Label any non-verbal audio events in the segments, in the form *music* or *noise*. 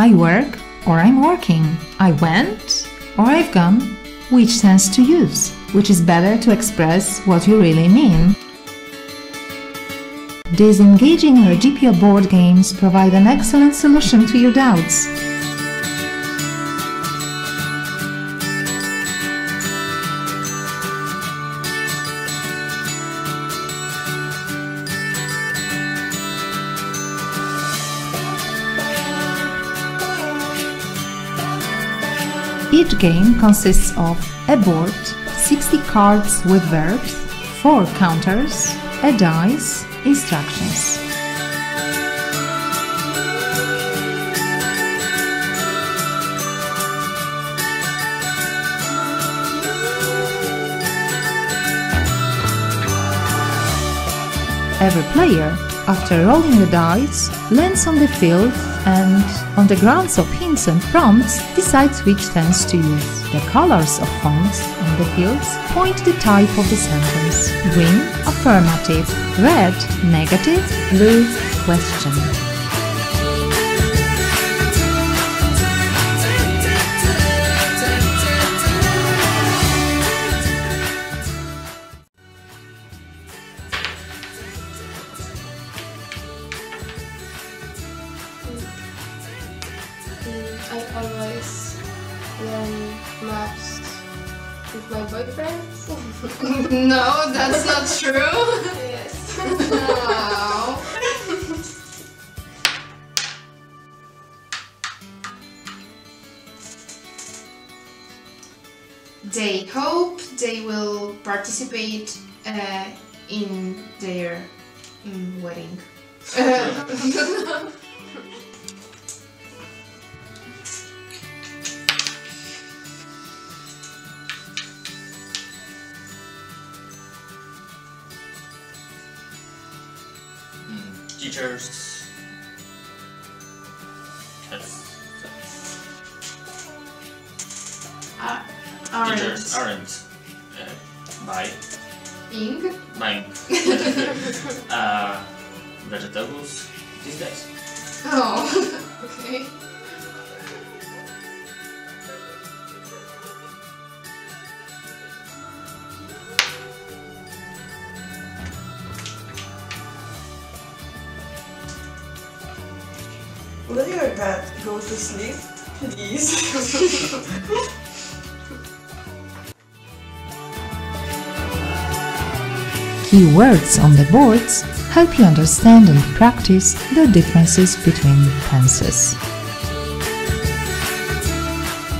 I work or I'm working. I went or I've gone. Which tense to use? Which is better to express what you really mean? These engaging REGIPIO board games provide an excellent solution to your doubts. Each game consists of a board, 60 cards with verbs, 4 counters, a dice, instructions. Every player, after rolling the dice, lands on the field and, on the grounds of hints and prompts, decides which tense to use. The colors of fonts on the fields point the type of the sentence. Green, affirmative. Red, negative. Blue, question. I always learn maths with my boyfriend. *laughs* No, that's not true. yes. Oh. *laughs* They hope they will participate uh, in their wedding. *laughs* Teachers has Uh, teachers aren't uh, buy ing? buying *laughs* uh, vegetables these days. Oh, *laughs* okay. Will your cat go to sleep, please? Keywords on the boards help you understand and practice the differences between tenses.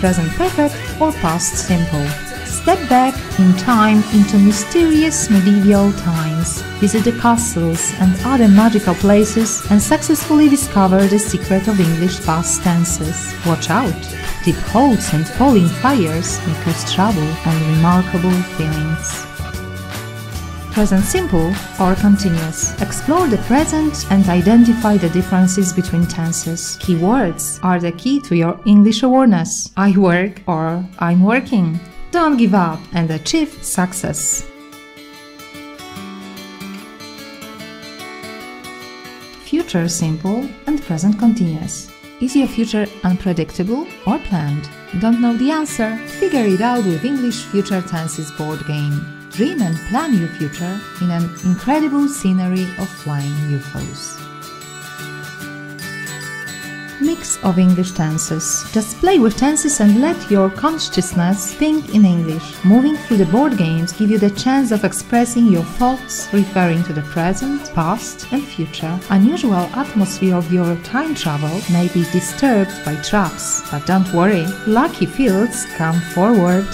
Present perfect or past simple. Step back in time into mysterious medieval times, visit the castles and other magical places, and successfully discover the secret of English past tenses. Watch out! Deep holes and falling fires may cause trouble and remarkable feelings present simple or continuous. Explore the present and identify the differences between tenses. Keywords are the key to your English awareness. I work or I'm working. Don't give up and achieve success. Future simple and present continuous. Is your future unpredictable or planned? Don't know the answer? Figure it out with English Future Tenses board game. Dream and plan your future in an incredible scenery of flying UFOs. Mix of English tenses. Just play with tenses and let your consciousness think in English. Moving through the board games give you the chance of expressing your thoughts referring to the present, past and future. Unusual atmosphere of your time travel may be disturbed by traps, but don't worry, lucky fields come forward.